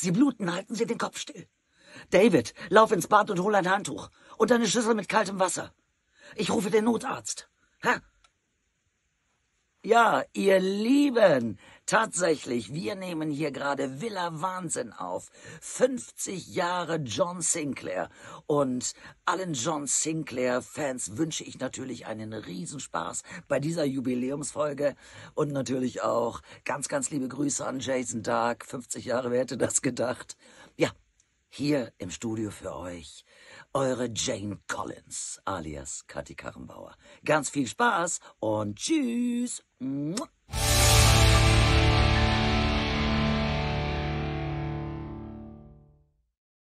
Sie bluten, halten Sie den Kopf still. David, lauf ins Bad und hol ein Handtuch und eine Schüssel mit kaltem Wasser. Ich rufe den Notarzt. Ha? Ja, ihr Lieben, tatsächlich, wir nehmen hier gerade Villa Wahnsinn auf. 50 Jahre John Sinclair. Und allen John Sinclair-Fans wünsche ich natürlich einen Riesenspaß bei dieser Jubiläumsfolge. Und natürlich auch ganz, ganz liebe Grüße an Jason Dark. 50 Jahre, wer hätte das gedacht? Ja, hier im Studio für euch eure Jane Collins alias Kathi Karrenbauer. Ganz viel Spaß und tschüss.